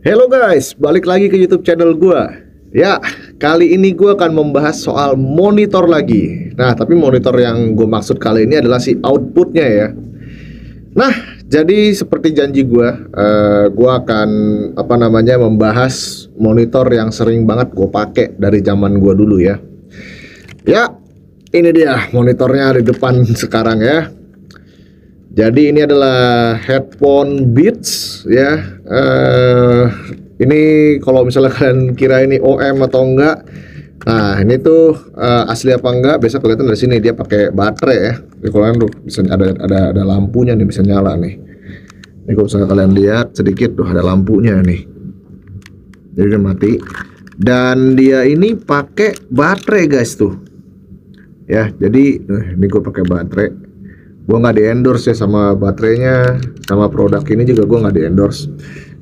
Hello guys, balik lagi ke YouTube channel gua. Ya, kali ini gua akan membahas soal monitor lagi. Nah, tapi monitor yang gue maksud kali ini adalah si outputnya ya. Nah, jadi seperti janji gua, uh, gua akan apa namanya membahas monitor yang sering banget gue pakai dari zaman gua dulu ya. Ya, ini dia monitornya di depan sekarang ya. Jadi ini adalah headphone Beats ya. Uh, ini kalau misalnya kalian kira ini OM atau enggak, nah ini tuh uh, asli apa enggak? Biasa kelihatan dari sini dia pakai baterai ya. Kalau kalian bisa ada ada ada lampunya nih bisa nyala nih. Ini kalau misalnya kalian lihat sedikit tuh ada lampunya nih. Jadi dia mati. Dan dia ini pakai baterai guys tuh. Ya, jadi ini gue pakai baterai gue nggak di endorse ya sama baterainya sama produk ini juga gue nggak di endorse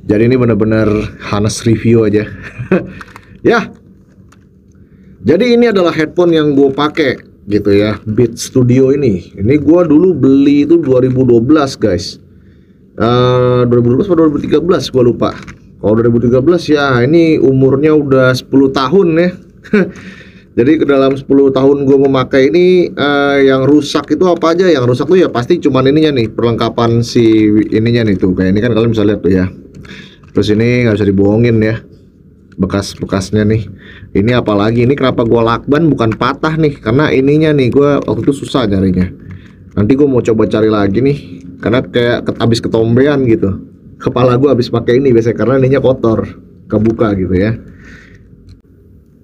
jadi ini bener-bener Hanes review aja. Ya. Jadi ini adalah headphone yang gue pakai gitu ya Beat Studio ini. Ini gue dulu beli itu 2012 guys. Uh, 2012 atau 2013 gue lupa. Kalau 2013 ya ini umurnya udah 10 tahun ya. Jadi ke dalam 10 tahun gue memakai ini uh, yang rusak itu apa aja? Yang rusak tuh ya pasti cuman ininya nih perlengkapan si ininya nih tuh. Kayak ini kan kalian bisa lihat tuh ya. Terus ini nggak bisa dibohongin ya bekas-bekasnya nih. Ini apalagi ini kenapa gue lakban bukan patah nih karena ininya nih gue waktu itu susah nyarinya. Nanti gue mau coba cari lagi nih karena kayak abis ketombean gitu. Kepala gue abis pakai ini biasanya karena ininya kotor kebuka gitu ya.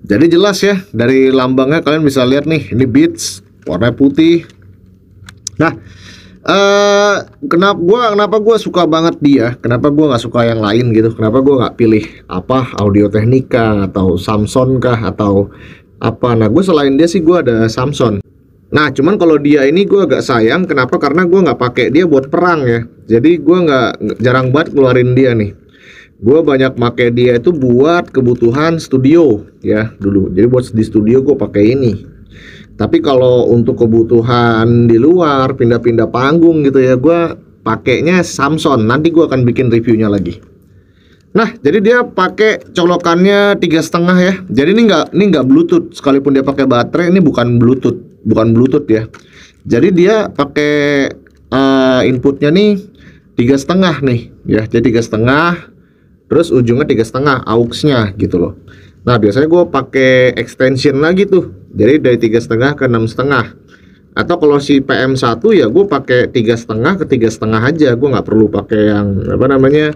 Jadi jelas ya dari lambangnya kalian bisa lihat nih ini beats warna putih. Nah, uh, kenapa gua kenapa gua suka banget dia? Kenapa gua nggak suka yang lain gitu? Kenapa gua nggak pilih apa Audio Technica atau Samsung kah atau apa? Nah, gue selain dia sih gua ada Samsung. Nah, cuman kalau dia ini gue agak sayang. Kenapa? Karena gue nggak pakai dia buat perang ya. Jadi gue nggak jarang banget keluarin dia nih gue banyak make dia itu buat kebutuhan studio ya dulu jadi buat di studio gue pakai ini tapi kalau untuk kebutuhan di luar pindah-pindah panggung gitu ya gue pakainya Samsung nanti gue akan bikin reviewnya lagi. Nah jadi dia pakai colokannya tiga setengah ya. Jadi ini nggak ini nggak Bluetooth. Sekalipun dia pakai baterai ini bukan Bluetooth. Bukan Bluetooth ya. Jadi dia pakai uh, inputnya nih tiga setengah nih ya. Jadi tiga setengah terus ujungnya tiga setengah auxnya gitu loh nah biasanya gue pakai extension lagi tuh. Jadi dari tiga setengah ke enam setengah. Atau kalau si PM1 ya gue pakai tiga setengah ke tiga setengah aja. Gue nggak perlu pakai yang apa namanya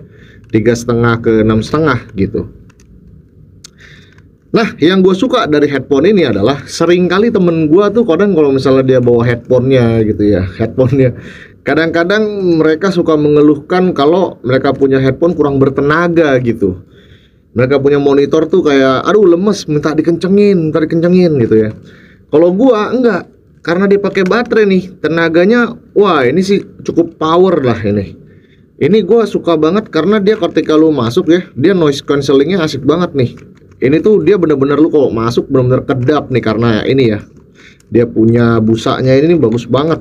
tiga setengah ke enam setengah gitu. Nah, yang gue suka dari headphone ini adalah sering kali temen gue tuh kadang kalau misalnya dia bawa headphonenya gitu ya, headphonenya Kadang-kadang mereka suka mengeluhkan kalau mereka punya headphone kurang bertenaga gitu. Mereka punya monitor tuh kayak aduh lemes minta dikencengin, minta dikencengin gitu ya. Kalau gua enggak, karena dia pakai baterai nih, tenaganya wah ini sih cukup power lah ini. Ini gua suka banget karena dia ketika lu masuk ya, dia noise cancellingnya asik banget nih. Ini tuh dia bener-bener lu kalau masuk bener-bener kedap nih karena ini ya. Dia punya busanya ini bagus banget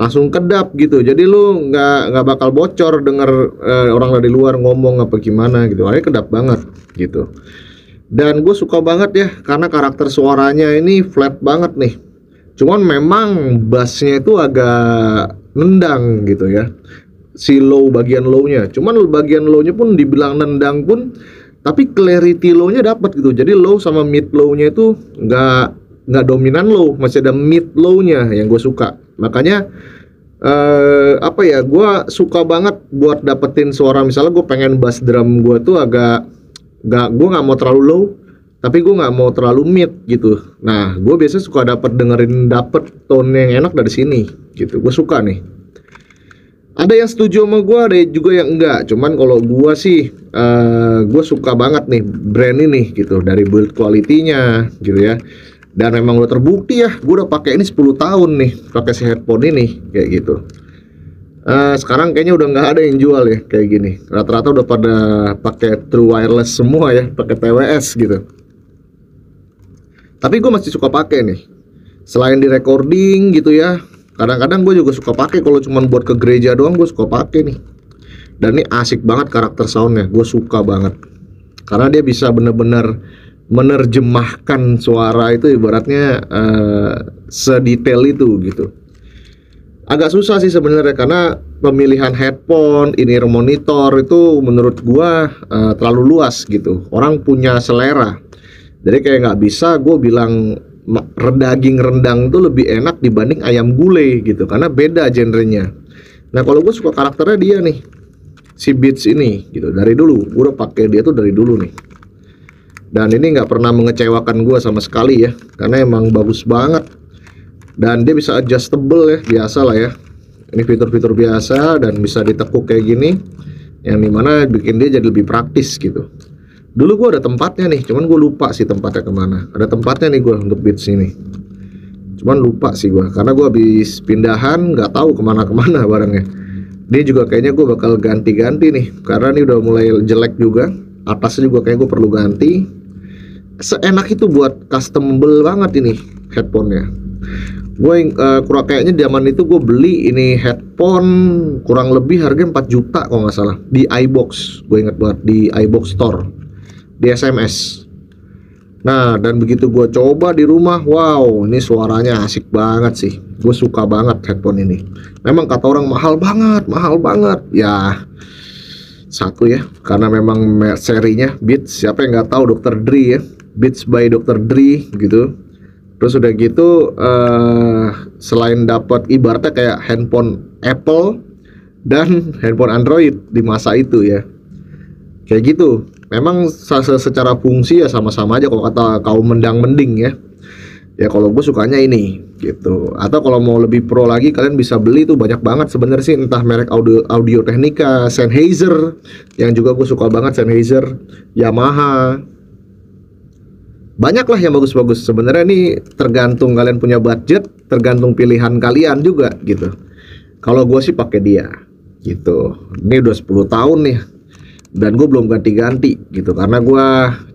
langsung kedap gitu. Jadi lu nggak nggak bakal bocor denger uh, orang dari luar ngomong apa gimana gitu. Akhirnya kedap banget gitu. Dan gue suka banget ya karena karakter suaranya ini flat banget nih. Cuman memang bassnya itu agak nendang gitu ya. Si low bagian low-nya. Cuman bagian low-nya pun dibilang nendang pun tapi clarity low-nya dapat gitu. Jadi low sama mid low-nya itu nggak nggak dominan low. Masih ada mid low-nya yang gue suka makanya uh, apa ya gue suka banget buat dapetin suara. Misalnya gue pengen bass drum gue tuh agak gak gue nggak mau terlalu low tapi gue nggak mau terlalu mid gitu. Nah gue biasanya suka dapet dengerin dapet tone yang enak dari sini gitu. Gue suka nih. Ada yang setuju sama gue ada juga yang enggak cuman kalau gue sih uh, eh, gue suka banget nih brand ini gitu dari build quality-nya gitu ya dan memang udah terbukti ya gue udah pakai ini 10 tahun nih pakai si headphone ini kayak gitu. Uh, sekarang kayaknya udah nggak ada yang jual ya kayak gini. Rata-rata udah pada pakai true wireless semua ya pakai TWS gitu. Tapi gue masih suka pakai nih. Selain di recording gitu ya kadang-kadang gue juga suka pakai. Kalau cuma buat ke gereja doang gue suka pakai nih. Dan ini asik banget karakter soundnya gue suka banget. Karena dia bisa bener-bener menerjemahkan suara itu ibaratnya uh, sedetail itu gitu agak susah sih sebenarnya karena pemilihan headphone, ini monitor itu menurut gua uh, terlalu luas gitu. Orang punya selera. Jadi kayak nggak bisa gue bilang daging rendang itu lebih enak dibanding ayam gulai gitu karena beda genrenya. Nah kalau gue suka karakternya dia nih si Beats ini gitu dari dulu gue udah pakai dia tuh dari dulu nih dan ini nggak pernah mengecewakan gue sama sekali ya karena emang bagus banget. Dan dia bisa adjustable ya biasa lah ya. Ini fitur-fitur biasa dan bisa ditekuk kayak gini yang di mana bikin dia jadi lebih praktis gitu. Dulu gue ada tempatnya nih cuman gue lupa sih tempatnya ke mana. Ada tempatnya nih gue untuk beats ini. Cuman lupa sih gue karena gue habis pindahan nggak tahu ke mana-kemana barangnya. Ini juga kayaknya gue bakal ganti-ganti nih karena ini udah mulai jelek juga. Atasnya juga kayak gue perlu ganti seenak itu buat customable banget ini headphone-nya. Gue uh, kurang kayaknya zaman itu gue beli ini headphone kurang lebih harganya 4 juta kalau nggak salah. Di iBox gue inget banget di iBox Store di SMS nah dan begitu gue coba di rumah wow ini suaranya asik banget sih. Gue suka banget headphone ini. Memang kata orang mahal banget mahal banget. Ya satu ya karena memang serinya Beats. Siapa yang nggak tahu Dr. Dre ya Beats by Dr. Dre gitu Terus udah gitu uh, selain dapat ibaratnya kayak handphone Apple dan handphone Android di masa itu ya. Kayak gitu. Memang secara fungsi ya sama-sama aja kalau kata kaum mendang mending ya. Ya kalau gue sukanya ini gitu. Atau kalau mau lebih pro lagi kalian bisa beli tuh banyak banget sebenarnya sih entah merek audio Audio Technica, Sennheiser yang juga gue suka banget Sennheiser, Yamaha, banyak lah yang bagus-bagus. Sebenarnya ini tergantung kalian punya budget tergantung pilihan kalian juga gitu. Kalau gue sih pakai dia gitu. Ini udah 10 tahun nih dan gue belum ganti-ganti gitu. Karena gue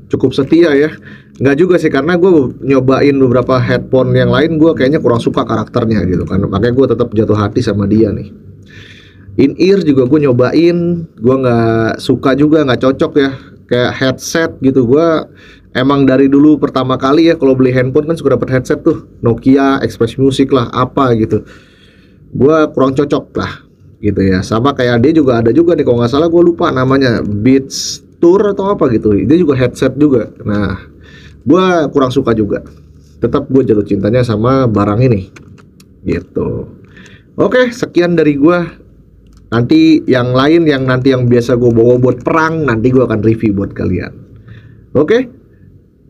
cukup setia ya. Nggak juga sih karena gue nyobain beberapa headphone yang lain gue kayaknya kurang suka karakternya gitu. Kan makanya gue tetap jatuh hati sama dia nih. In ear juga gue nyobain gue nggak suka juga nggak cocok ya. Kayak headset gitu gue emang dari dulu pertama kali ya kalau beli handphone kan suka dapat headset tuh Nokia, Express Music lah apa gitu. Gua kurang cocok lah gitu ya. Sama kayak dia juga ada juga nih kalau nggak salah gue lupa namanya Beats Tour atau apa gitu. Dia juga headset juga. Nah, gue kurang suka juga. Tetap gue jatuh cintanya sama barang ini gitu. Oke, sekian dari gue. Nanti yang lain yang nanti yang biasa gue bawa buat perang nanti gue akan review buat kalian. Oke,